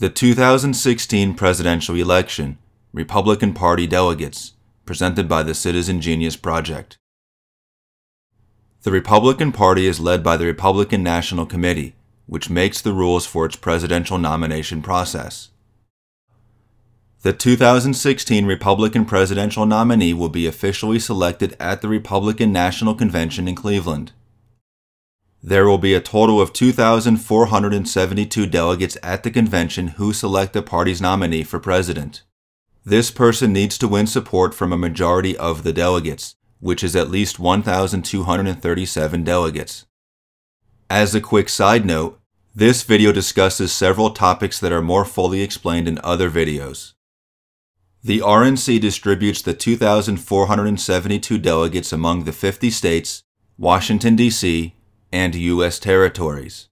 The 2016 presidential election, Republican Party delegates, presented by the Citizen Genius Project. The Republican Party is led by the Republican National Committee, which makes the rules for its presidential nomination process. The 2016 Republican presidential nominee will be officially selected at the Republican National Convention in Cleveland. There will be a total of 2,472 delegates at the convention who select the party's nominee for president. This person needs to win support from a majority of the delegates, which is at least 1,237 delegates. As a quick side note, this video discusses several topics that are more fully explained in other videos. The RNC distributes the 2,472 delegates among the 50 states, Washington, D.C., and U.S. territories.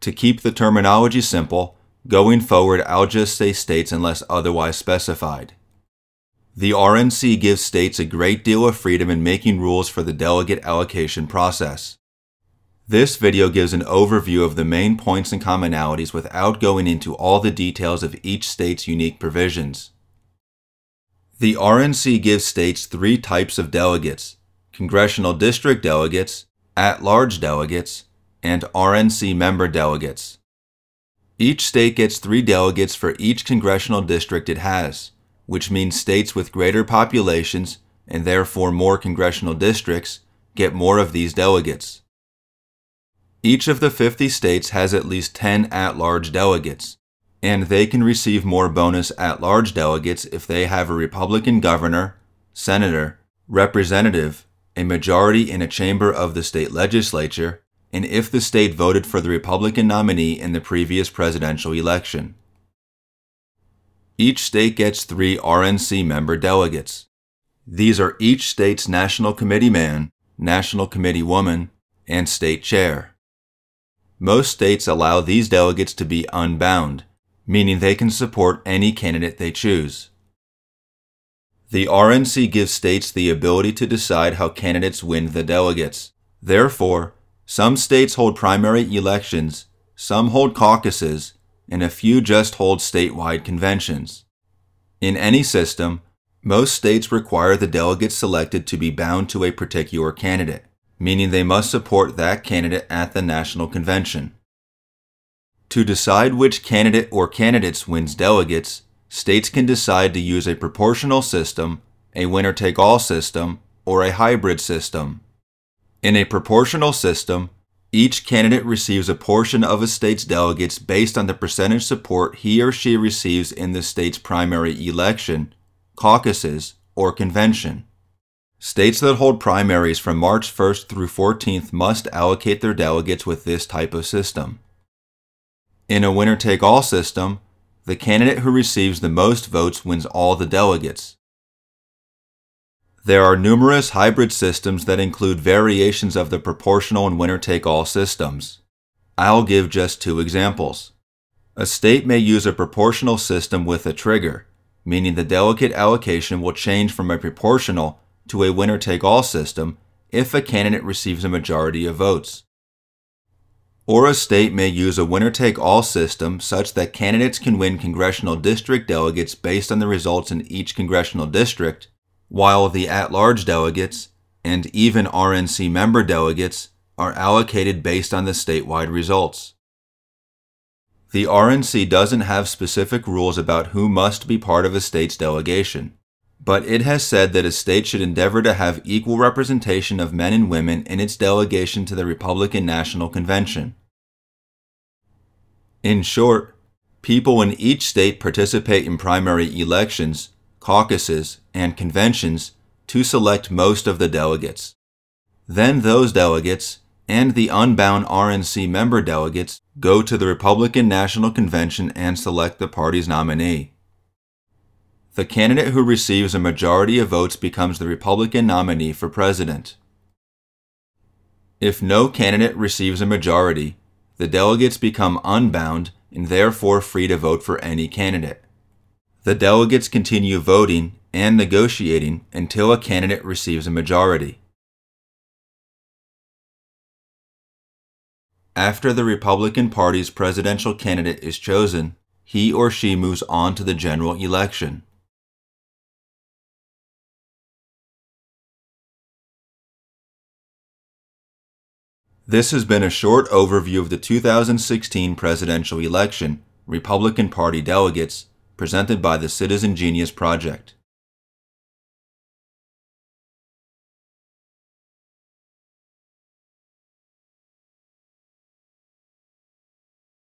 To keep the terminology simple, going forward I'll just say states unless otherwise specified. The RNC gives states a great deal of freedom in making rules for the delegate allocation process. This video gives an overview of the main points and commonalities without going into all the details of each state's unique provisions. The RNC gives states three types of delegates congressional district delegates, at large delegates, and RNC member delegates. Each state gets three delegates for each congressional district it has, which means states with greater populations and therefore more congressional districts get more of these delegates. Each of the 50 states has at least 10 at large delegates, and they can receive more bonus at large delegates if they have a Republican governor, senator, representative, a majority in a chamber of the state legislature, and if the state voted for the Republican nominee in the previous presidential election. Each state gets three RNC member delegates. These are each state's National Committee man, National Committee woman, and state chair. Most states allow these delegates to be unbound, meaning they can support any candidate they choose. The RNC gives states the ability to decide how candidates win the delegates. Therefore, some states hold primary elections, some hold caucuses, and a few just hold statewide conventions. In any system, most states require the delegates selected to be bound to a particular candidate, meaning they must support that candidate at the national convention. To decide which candidate or candidates wins delegates, states can decide to use a proportional system, a winner take all system, or a hybrid system. In a proportional system, each candidate receives a portion of a state's delegates based on the percentage support he or she receives in the state's primary election, caucuses, or convention. States that hold primaries from March 1st through 14th must allocate their delegates with this type of system. In a winner take all system, the candidate who receives the most votes wins all the delegates. There are numerous hybrid systems that include variations of the proportional and winner take all systems. I'll give just two examples. A state may use a proportional system with a trigger, meaning the delegate allocation will change from a proportional to a winner take all system if a candidate receives a majority of votes. Or a state may use a winner take all system such that candidates can win congressional district delegates based on the results in each congressional district, while the at large delegates and even RNC member delegates are allocated based on the statewide results. The RNC doesn't have specific rules about who must be part of a state's delegation, but it has said that a state should endeavor to have equal representation of men and women in its delegation to the Republican National Convention. In short, people in each state participate in primary elections, caucuses, and conventions to select most of the delegates. Then those delegates and the unbound RNC member delegates go to the Republican National Convention and select the party's nominee. The candidate who receives a majority of votes becomes the Republican nominee for president. If no candidate receives a majority, the delegates become unbound and therefore free to vote for any candidate. The delegates continue voting and negotiating until a candidate receives a majority. After the Republican Party's presidential candidate is chosen, he or she moves on to the general election. This has been a short overview of the 2016 presidential election, Republican Party delegates, presented by the Citizen Genius Project.